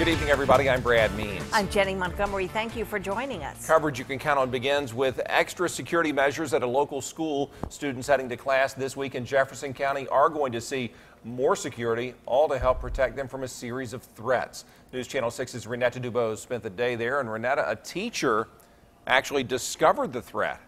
Good evening, everybody. I'm Brad Means. I'm Jenny Montgomery. Thank you for joining us. Coverage you can count on begins with extra security measures at a local school. Students heading to class this week in Jefferson County are going to see more security, all to help protect them from a series of threats. News Channel 6's Renetta Dubose spent the day there, and Renetta, a teacher, actually discovered the threat.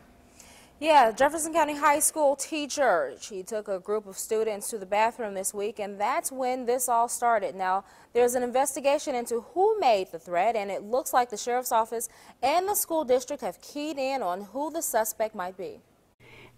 Yeah, Jefferson County High School teacher. She took a group of students to the bathroom this week, and that's when this all started. Now, there's an investigation into who made the threat, and it looks like the sheriff's office and the school district have keyed in on who the suspect might be.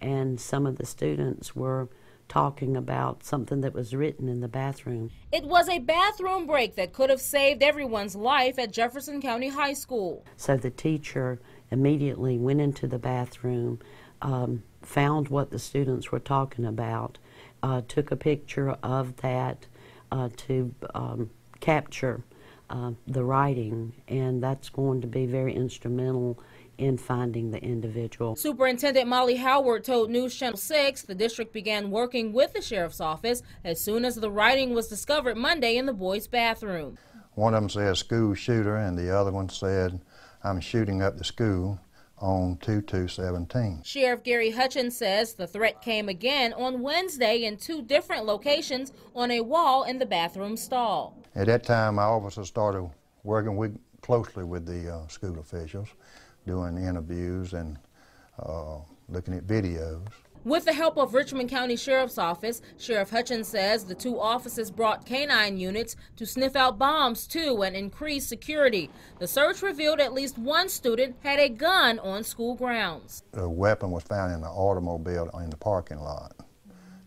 And some of the students were talking about something that was written in the bathroom. It was a bathroom break that could have saved everyone's life at Jefferson County High School. So the teacher immediately went into the bathroom, um, found what the students were talking about, uh, took a picture of that uh, to um, capture uh, the writing, and that's going to be very instrumental in finding the individual. Superintendent Molly Howard told News Channel 6 the district began working with the sheriff's office as soon as the writing was discovered Monday in the boys' bathroom. One of them said school shooter, and the other one said, I'm shooting up the school on 2217. Sheriff Gary Hutchins says the threat came again on Wednesday in two different locations on a wall in the bathroom stall. At that time, my officers started working with, closely with the uh, school officials, doing interviews and uh, looking at videos. With the help of Richmond County Sheriff's Office, Sheriff Hutchins says the two offices brought canine units to sniff out bombs too and increase security. The search revealed at least one student had a gun on school grounds. A weapon was found in an automobile in the parking lot.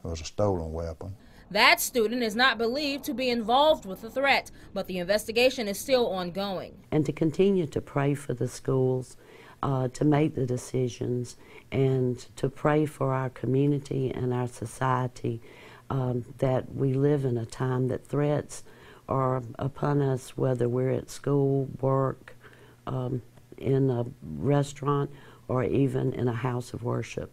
It was a stolen weapon. That student is not believed to be involved with the threat, but the investigation is still ongoing. And to continue to pray for the schools uh, to make the decisions and to pray for our community and our society um, that we live in a time that threats are upon us, whether we're at school, work, um, in a restaurant, or even in a house of worship.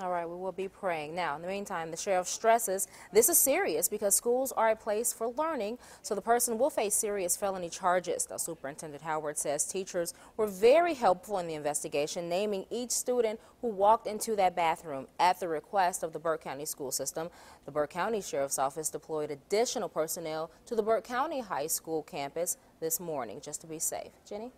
All right, we will be praying. Now, in the meantime, the sheriff stresses this is serious because schools are a place for learning, so the person will face serious felony charges. Now, Superintendent Howard says teachers were very helpful in the investigation, naming each student who walked into that bathroom at the request of the Burke County school system. The Burke County Sheriff's Office deployed additional personnel to the Burke County High School campus this morning just to be safe. Jenny?